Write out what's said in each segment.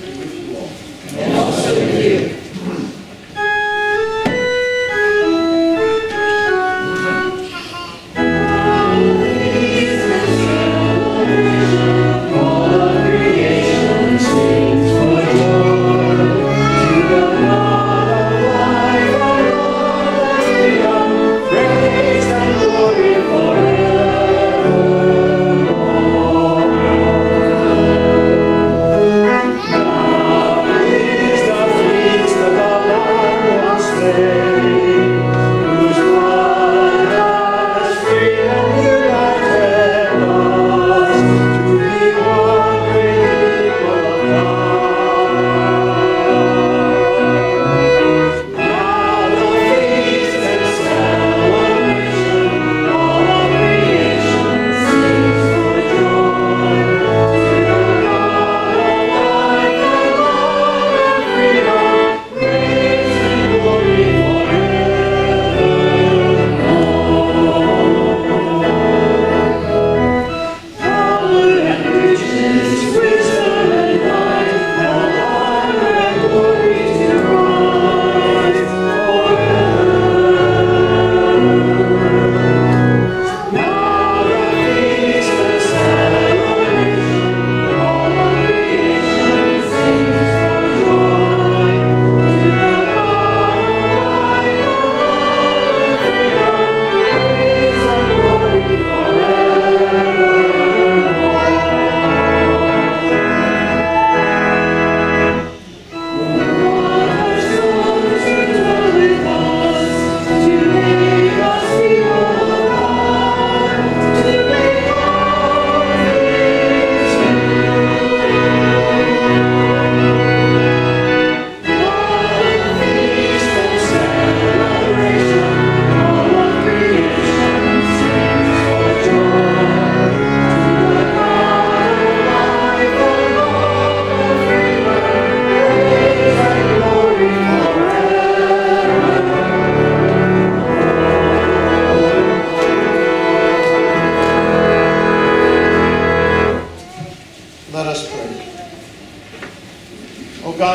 Savior, and also with you.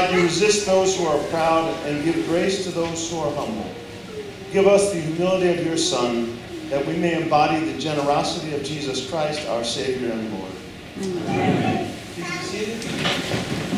God, you resist those who are proud and give grace to those who are humble. Give us the humility of your Son, that we may embody the generosity of Jesus Christ, our Savior and Lord. Amen. Please be seated.